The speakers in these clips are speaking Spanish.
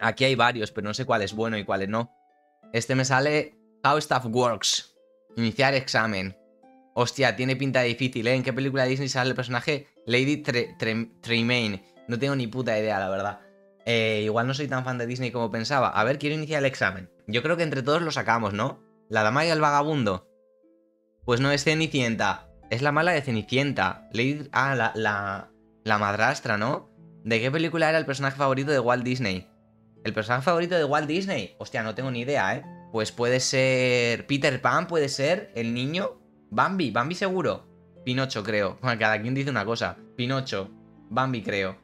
Aquí hay varios, pero no sé cuál es bueno y cuál es no. Este me sale How Stuff Works. Iniciar examen. Hostia, tiene pinta difícil, ¿eh? ¿En qué película de Disney sale el personaje Lady Tremaine? No tengo ni puta idea, la verdad. Eh, igual no soy tan fan de Disney como pensaba. A ver, quiero iniciar el examen. Yo creo que entre todos lo sacamos, ¿no? La dama y el vagabundo. Pues no es Cenicienta. Es la mala de Cenicienta. Lady... Ah, la, la, la madrastra, ¿no? ¿De qué película era el personaje favorito de Walt Disney? ¿El personaje favorito de Walt Disney? Hostia, no tengo ni idea, ¿eh? Pues puede ser Peter Pan, puede ser el niño. Bambi, Bambi seguro. Pinocho, creo. Cada quien dice una cosa. Pinocho. Bambi, creo.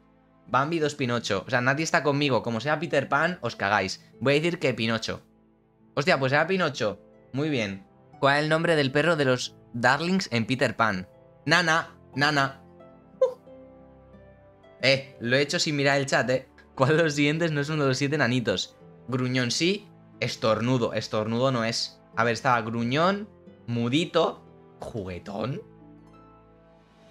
Bambi 2 Pinocho. O sea, nadie está conmigo. Como sea Peter Pan, os cagáis. Voy a decir que Pinocho. Hostia, pues sea Pinocho. Muy bien. ¿Cuál es el nombre del perro de los Darlings en Peter Pan? Nana, Nana. Uh. Eh, lo he hecho sin mirar el chat, eh. ¿Cuál de los siguientes no es uno de los siete nanitos? Gruñón sí, estornudo. Estornudo no es. A ver, estaba gruñón, mudito, ¿Juguetón?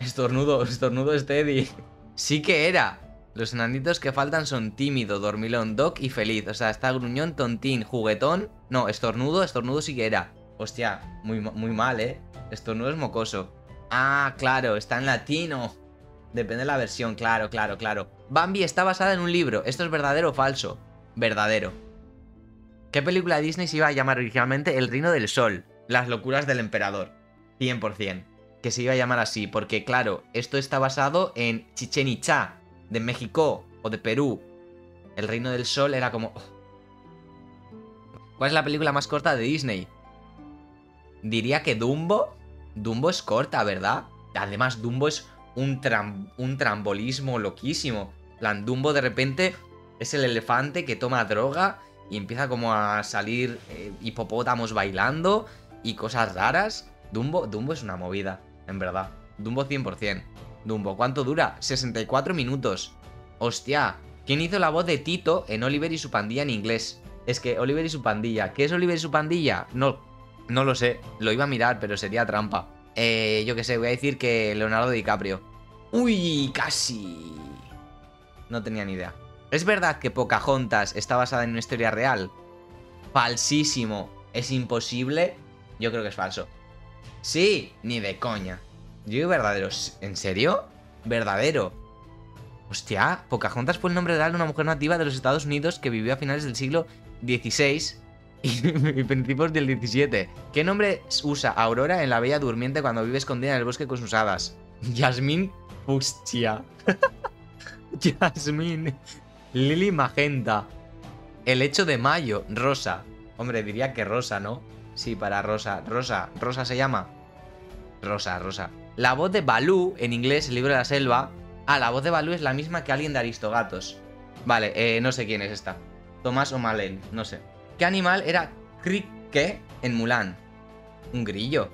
Estornudo, estornudo steady. Sí que era. Los enanitos que faltan son tímido, dormilón, doc y feliz. O sea, está gruñón, tontín, juguetón. No, estornudo, estornudo sí que era. Hostia, muy, muy mal, ¿eh? Estornudo es mocoso. Ah, claro, está en latino. Depende de la versión, claro, claro, claro. Bambi está basada en un libro. ¿Esto es verdadero o falso? Verdadero. ¿Qué película de Disney se iba a llamar originalmente El Reino del Sol? Las locuras del emperador. 100%. Que se iba a llamar así, porque claro, esto está basado en Chichen Itza, de México o de Perú. El Reino del Sol era como... ¿Cuál es la película más corta de Disney? Diría que Dumbo. Dumbo es corta, ¿verdad? Además, Dumbo es un, un trambolismo loquísimo. Plan, Dumbo de repente es el elefante que toma droga y empieza como a salir eh, hipopótamos bailando y cosas raras. Dumbo, Dumbo es una movida, en verdad. Dumbo 100%. Dumbo, ¿cuánto dura? 64 minutos. Hostia, ¿quién hizo la voz de Tito en Oliver y su pandilla en inglés? Es que Oliver y su pandilla. ¿Qué es Oliver y su pandilla? No, no lo sé. Lo iba a mirar, pero sería trampa. Eh, yo qué sé, voy a decir que Leonardo DiCaprio. Uy, casi. No tenía ni idea. ¿Es verdad que Pocahontas está basada en una historia real? Falsísimo. ¿Es imposible? Yo creo que es falso. Sí, ni de coña. Yo verdadero. ¿En serio? Verdadero. Hostia, Pocahontas fue el nombre real de una mujer nativa de los Estados Unidos que vivió a finales del siglo XVI y, principios del XVII. ¿Qué nombre usa Aurora en La Bella Durmiente cuando vive escondida en el bosque con sus hadas? Yasmín Fustia. Yasmín. Lily Magenta. El hecho de mayo, Rosa. Hombre, diría que Rosa, ¿no? Sí, para Rosa. Rosa. Rosa se llama. Rosa, Rosa. La voz de Balú, en inglés, el libro de la selva. Ah, la voz de Balú es la misma que alguien de Aristogatos. Vale, eh, no sé quién es esta. Tomás O'Malley, no sé. ¿Qué animal era Crique en Mulan? Un grillo.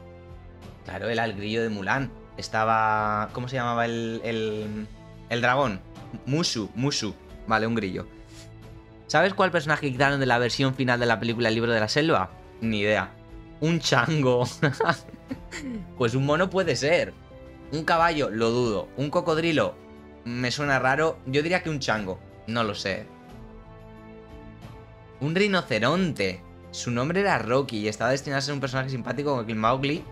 Claro, era el grillo de Mulan. Estaba. ¿Cómo se llamaba el, el dragón? Mushu, Mushu. Vale, un grillo. ¿Sabes cuál personaje quitaron de la versión final de la película El libro de la selva? Ni idea. Un chango. pues un mono puede ser. Un caballo, lo dudo. Un cocodrilo, me suena raro. Yo diría que un chango. No lo sé. Un rinoceronte. Su nombre era Rocky y estaba destinado a ser un personaje simpático como que Mowgli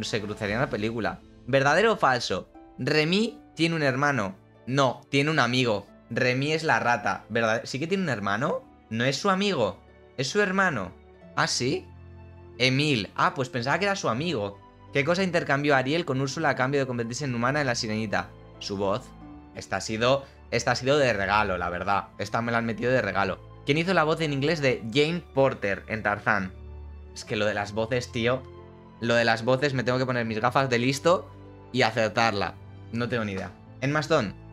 se cruzaría en la película. ¿Verdadero o falso? Remy tiene un hermano. No, tiene un amigo. Remy es la rata. ¿Verdad? ¿Sí que tiene un hermano? No es su amigo. Es su hermano. ¿Ah, sí? Emil. Ah, pues pensaba que era su amigo. ¿Qué cosa intercambió Ariel con Úrsula a cambio de convertirse en humana en la sirenita? Su voz. Esta ha sido. Esta ha sido de regalo, la verdad. Esta me la han metido de regalo. ¿Quién hizo la voz en inglés de Jane Porter en Tarzán? Es que lo de las voces, tío. Lo de las voces me tengo que poner mis gafas de listo y acertarla. No tengo ni idea. ¿En Mastón?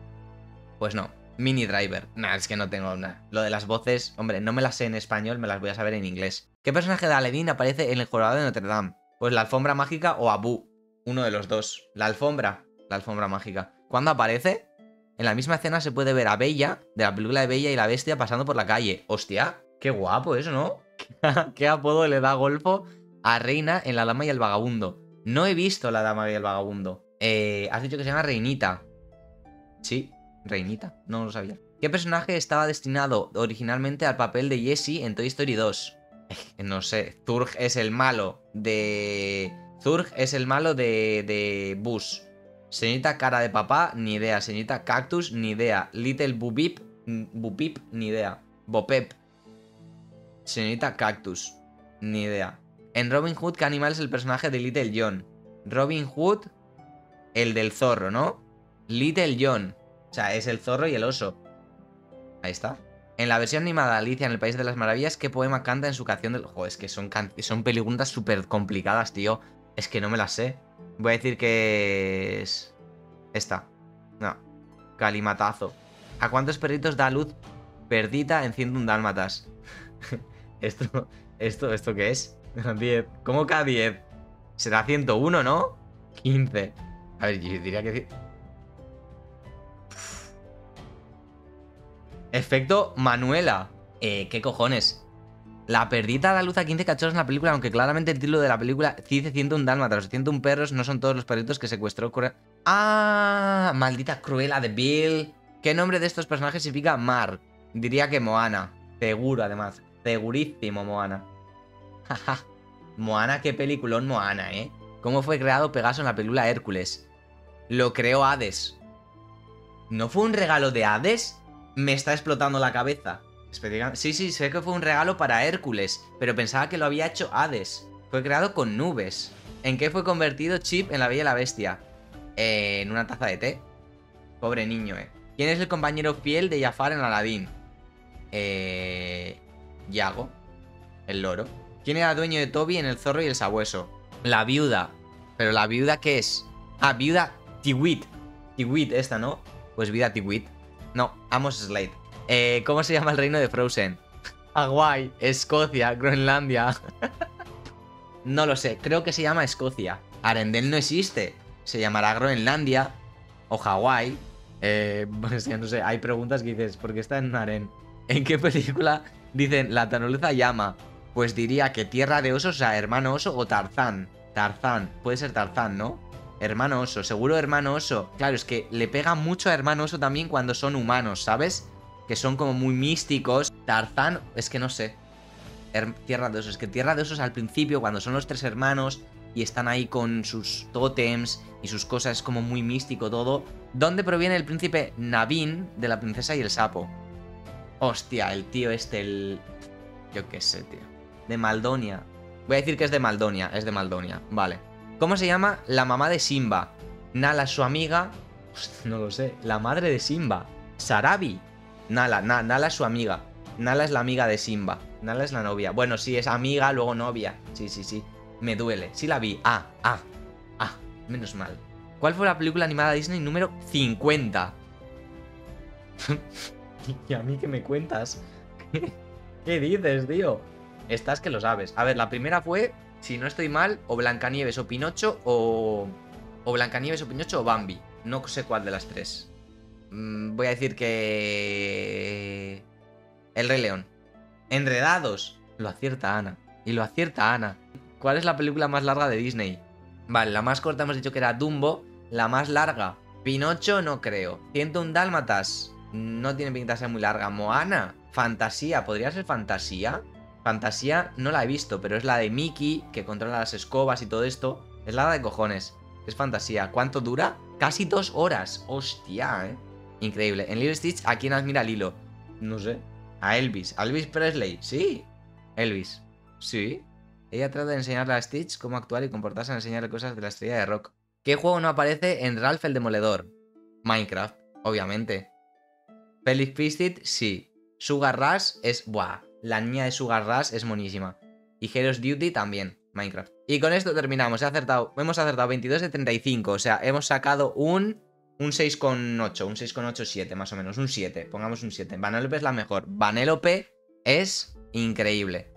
Pues no. Mini Driver. Nah, es que no tengo nada. Lo de las voces, hombre, no me las sé en español, me las voy a saber en inglés. ¿Qué personaje de Aladdin aparece en el jorobado de Notre Dame? Pues la alfombra mágica o Abu. Uno de los dos. La alfombra. La alfombra mágica. ¿Cuándo aparece? En la misma escena se puede ver a Bella, de la película de Bella y la Bestia, pasando por la calle. Hostia, qué guapo eso, ¿no? ¿Qué apodo le da Golfo a Reina en La Dama y el Vagabundo? No he visto La Dama y el Vagabundo. Eh, has dicho que se llama Reinita. Sí, Reinita, no lo sabía. ¿Qué personaje estaba destinado originalmente al papel de Jesse en Toy Story 2? Eh, no sé, Zurg es el malo de... Zurg es el malo de, de Bus. Señorita Cara de Papá, ni idea. Señorita Cactus, ni idea. Little Bubip, Bupip, ni idea. Bopep. Señorita Cactus, ni idea. En Robin Hood, ¿qué animal es el personaje de Little John? Robin Hood, el del zorro, ¿no? Little John. O sea, es el zorro y el oso. Ahí está. En la versión animada Alicia en el País de las Maravillas, ¿qué poema canta en su canción del... Joder, es que son, son preguntas súper complicadas, tío. Es que no me las sé. Voy a decir que es... Esta. No. Calimatazo. ¿A cuántos perritos da luz perdita en 101 dálmatas? esto, esto, ¿esto qué es? 10. ¿Cómo que a 10? Será 101, ¿no? 15. A ver, yo diría que... Efecto Manuela. Eh, ¿qué cojones? La perdita da luz a 15 cachorros en la película, aunque claramente el título de la película dice 101 dálmatas. Los 101 perros no son todos los perritos que secuestró ¡Ah! Maldita Cruela de Bill. ¿Qué nombre de estos personajes significa Mar? Diría que Moana. Seguro, además. Segurísimo, Moana. Jaja. Moana, qué peliculón Moana, ¿eh? ¿Cómo fue creado Pegaso en la película Hércules? Lo creó Hades. ¿No fue un regalo de Hades? Me está explotando la cabeza. Sí, sí, sé que fue un regalo para Hércules, pero pensaba que lo había hecho Hades. Fue creado con nubes. ¿En qué fue convertido Chip en la Bella y la Bestia? en una taza de té. Pobre niño, eh. ¿Quién es el compañero fiel de Jafar en Aladdin? Eh... Yago. El loro. ¿Quién era dueño de Toby en El zorro y el sabueso? La viuda. ¿Pero la viuda qué es? Ah, viuda Tiwit. Tiwit esta, ¿no? Pues vida Tiwit. No, Amos Slade. Eh, ¿Cómo se llama el reino de Frozen? Hawái, Escocia, Groenlandia. no lo sé, creo que se llama Escocia. Arendelle no existe. Se llamará Groenlandia o Hawái. Eh, pues ya no sé, hay preguntas que dices, ¿por qué está en Aren? ¿En qué película dicen la naturaleza llama? Pues diría que Tierra de Osos, o sea, Hermano Oso o Tarzán. Tarzán, puede ser Tarzán, ¿no? Hermano Oso, seguro Hermano Oso. Claro, es que le pega mucho a Hermano Oso también cuando son humanos, ¿sabes? que son como muy místicos. Tarzán, es que no sé. Tierra de Osos, es que Tierra de Osos al principio, cuando son los tres hermanos y están ahí con sus tótems y sus cosas, es como muy místico todo. ¿Dónde proviene el príncipe Navin de la princesa y el sapo? Hostia, el tío este, el... Yo qué sé, tío. De Maldonia. Voy a decir que es de Maldonia, es de Maldonia, vale. ¿Cómo se llama la mamá de Simba? Nala, su amiga... no lo sé. La madre de Simba. Sarabi. Nala, Nala es su amiga. Nala es la amiga de Simba. Nala es la novia. Bueno, sí, es amiga, luego novia. Sí, sí, sí. Me duele. Sí la vi. Ah, ah, ah. Menos mal. ¿Cuál fue la película animada Disney número 50? ¿Y a mí qué me cuentas? ¿Qué dices, tío? Estás que lo sabes. A ver, la primera fue, si no estoy mal, o Blancanieves o Pinocho o... O Blancanieves o Pinocho o Bambi. No sé cuál de las tres. Mm, voy a decir que... El Rey León. Enredados. Lo acierta Ana. Y lo acierta Ana. ¿Cuál es la película más larga de Disney? Vale, la más corta hemos dicho que era Dumbo. La más larga. Pinocho no creo. 101 Dálmatas. No tiene pinta de ser muy larga. Moana. Fantasía. ¿Podría ser fantasía? Fantasía no la he visto, pero es la de Mickey, que controla las escobas y todo esto. Es la de cojones. Es fantasía. ¿Cuánto dura? Casi dos horas. Hostia, eh. Increíble. En Lilo Stitch, ¿a quién admira Lilo? No sé. A Elvis. Elvis Presley? Sí. Elvis. Sí. Ella trata de enseñarle a Stitch cómo actuar y comportarse en enseñarle cosas de la estrella de rock. ¿Qué juego no aparece en Ralph el Demoledor? Minecraft, obviamente. Felix Fisted, sí. Sugar Rush es... Buah. La niña de Sugar Rush es monísima. Y Heroes Duty también. Minecraft. Y con esto terminamos. Hemos acertado 22 de 35. O sea, hemos sacado un un 6,8, un 6,8, 7 más o menos, un 7, pongamos un 7. Vanellope es la mejor. Vanellope es increíble.